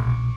Bye.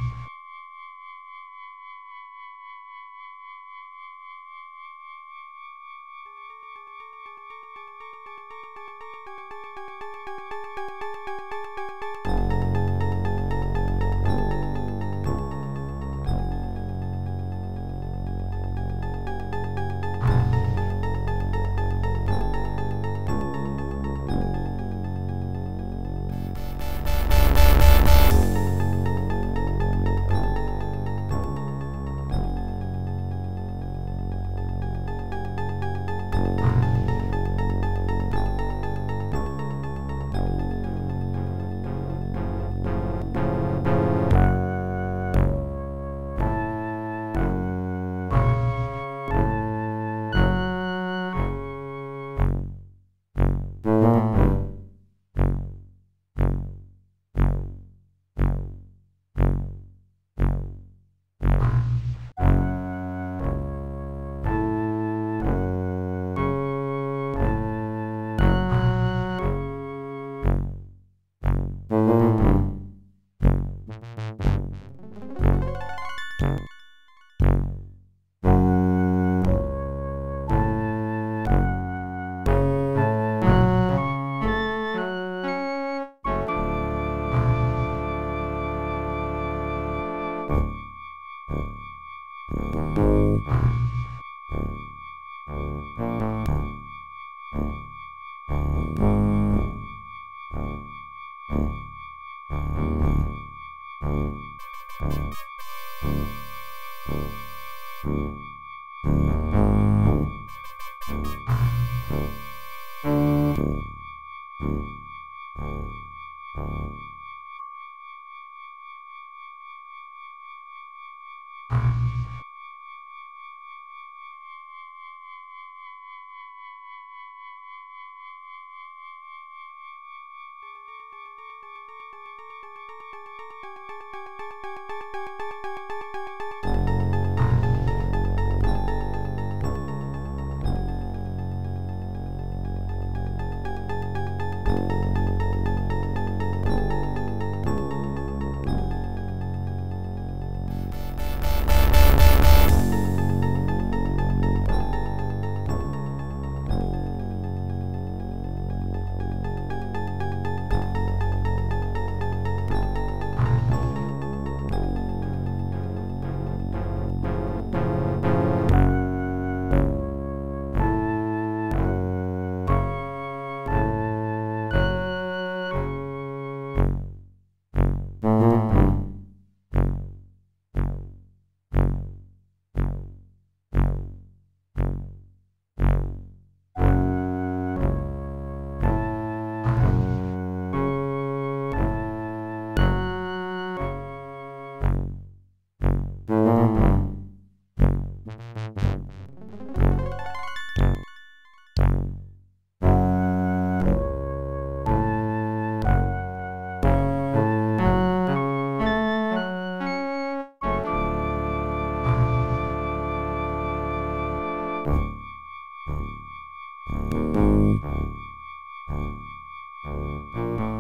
Thank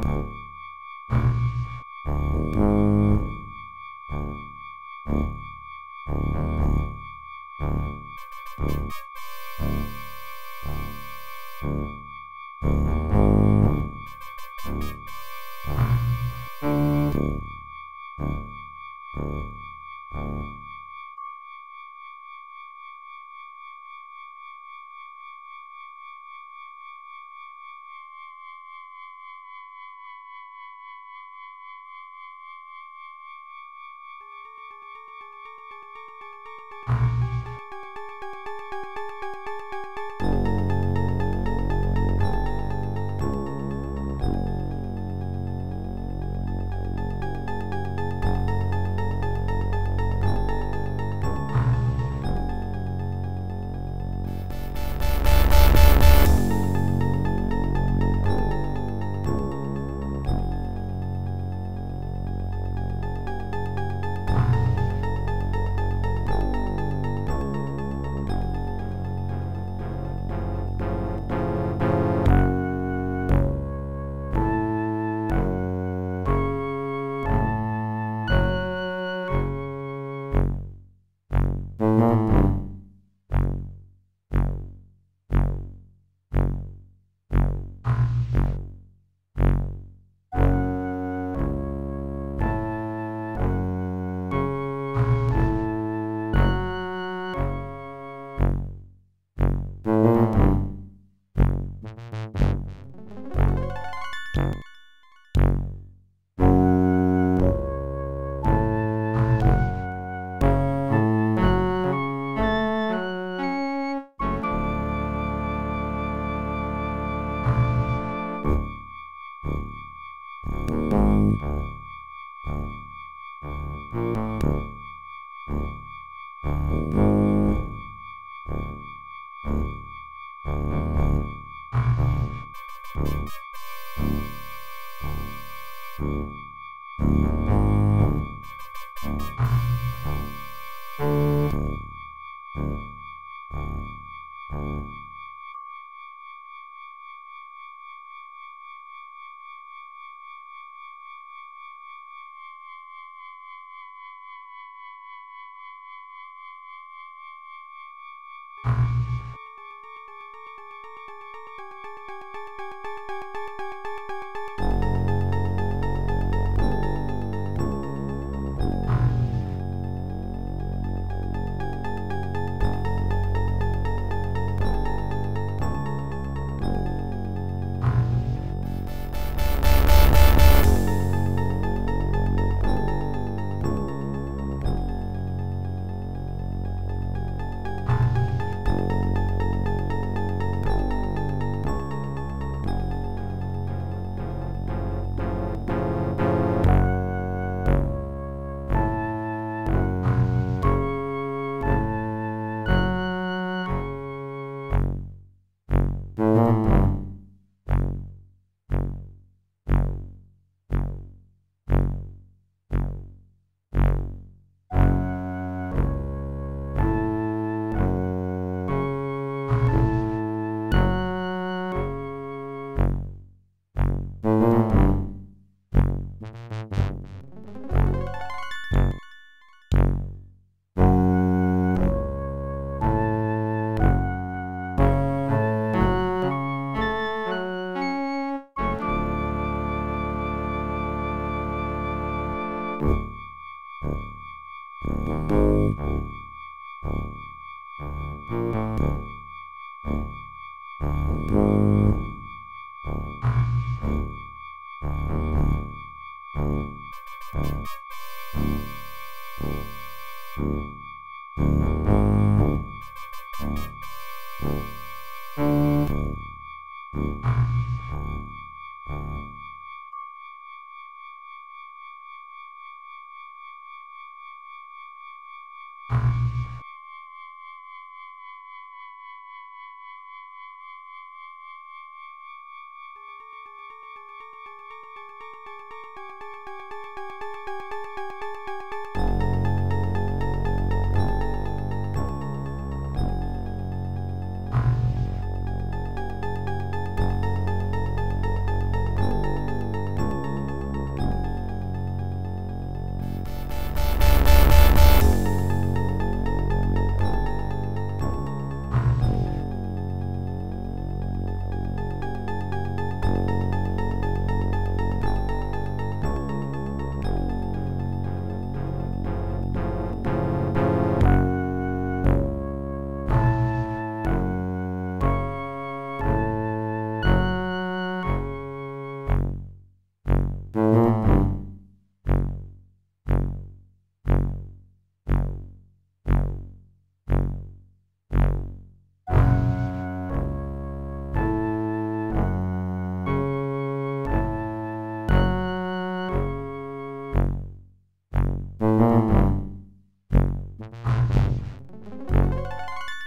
you.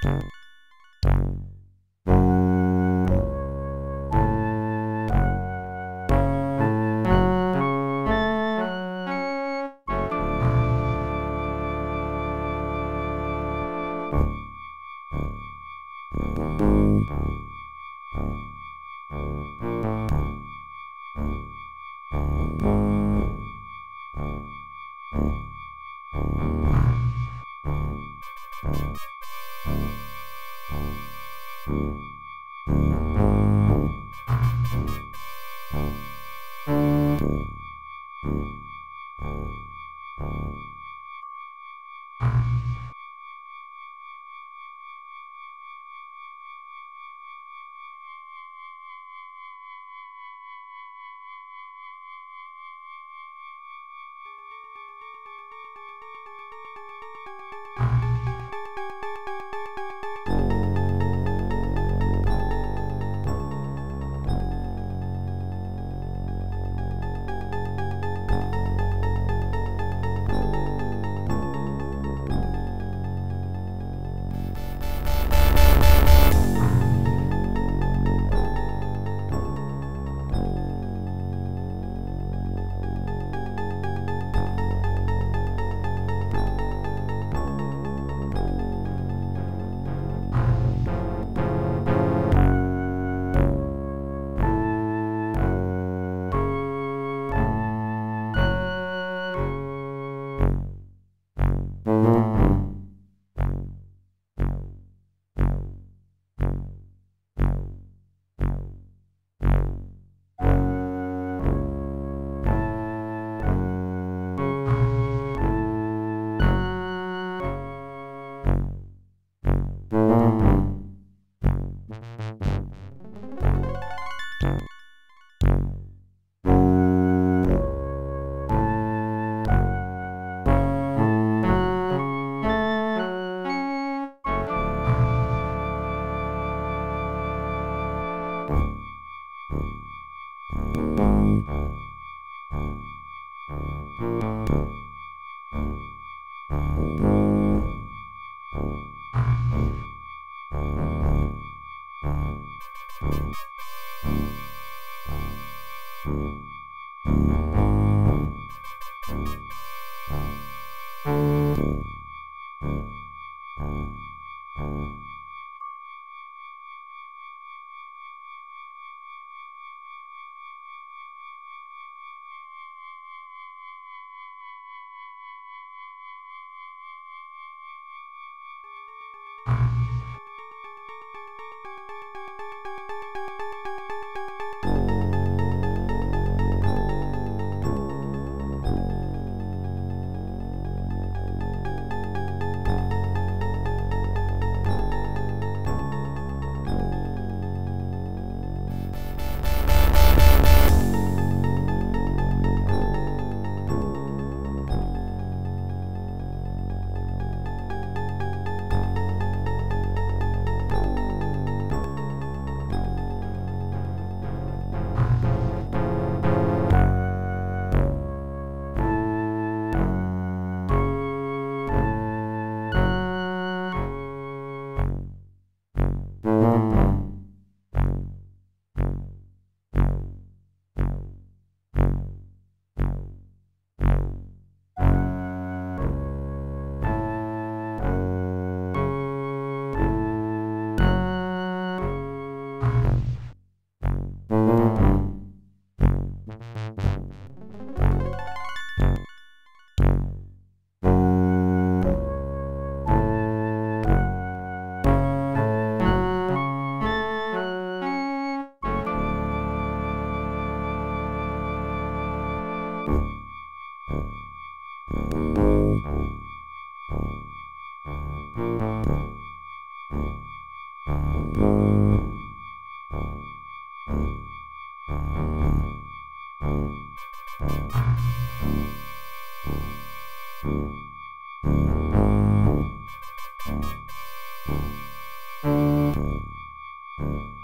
Thank Mm-hmm.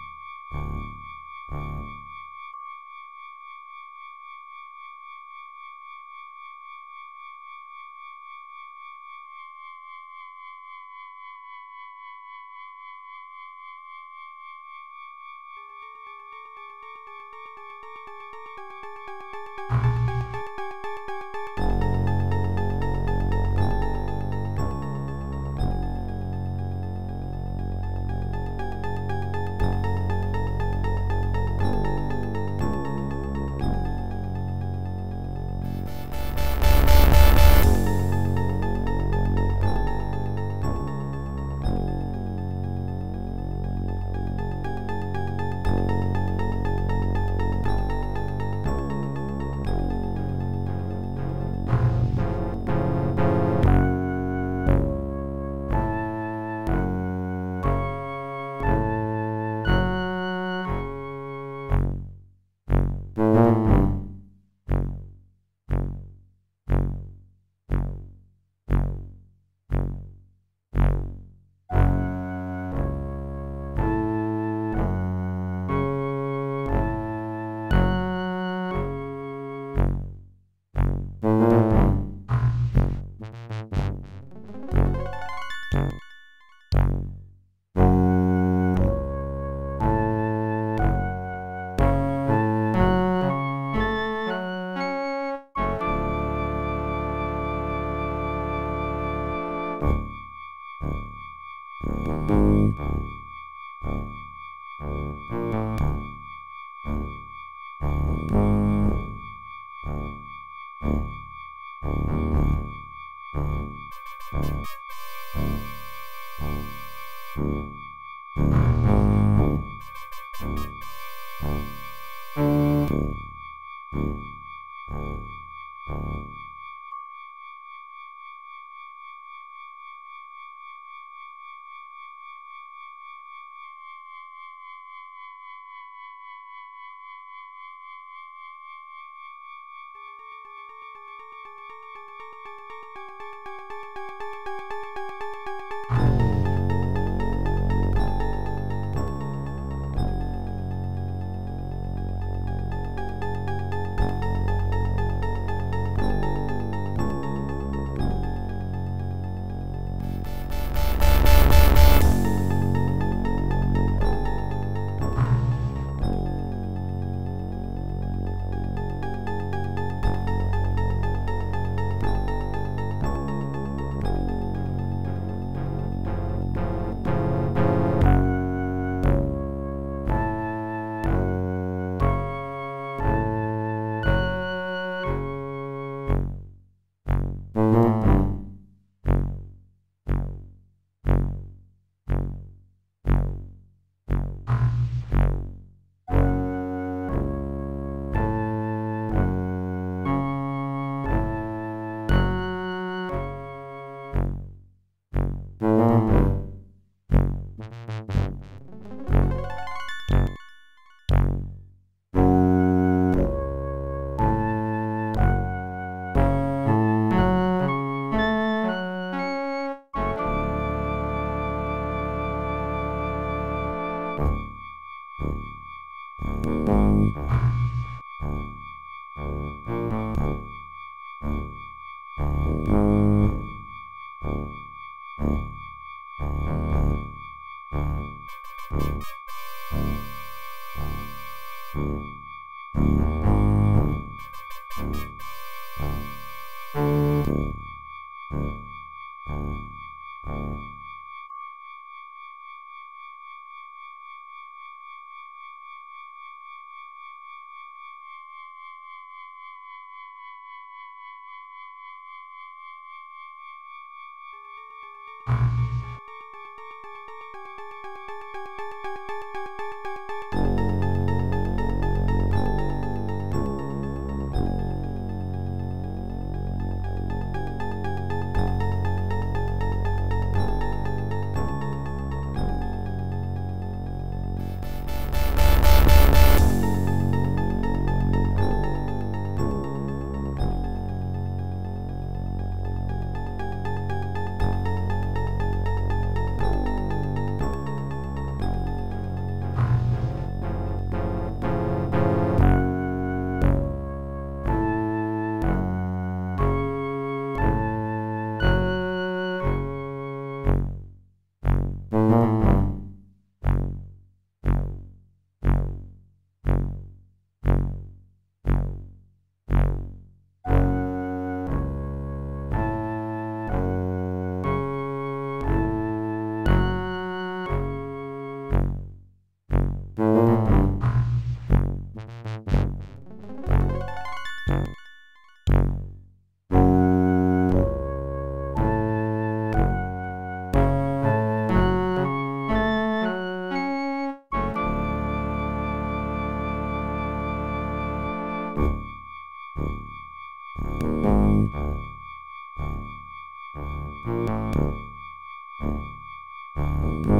Um...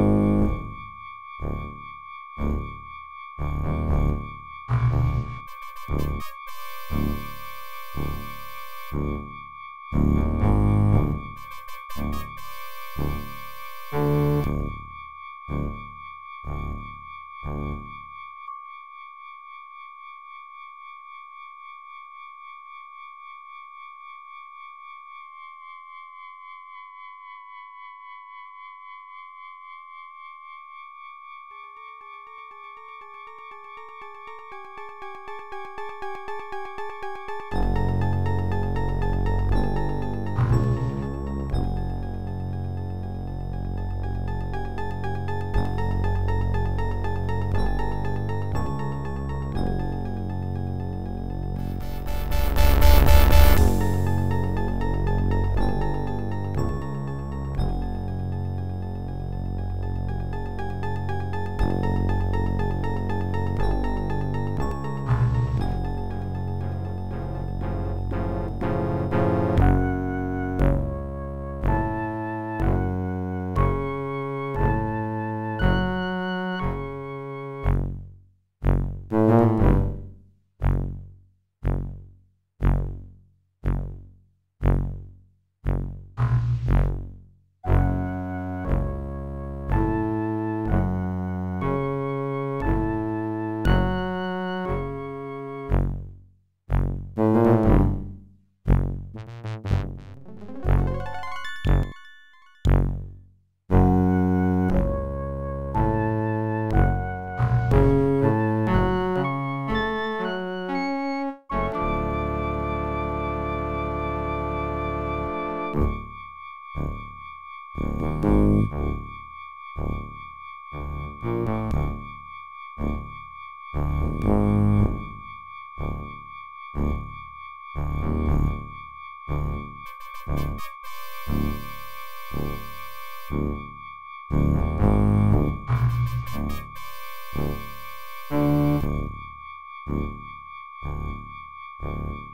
Mm-hmm.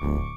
you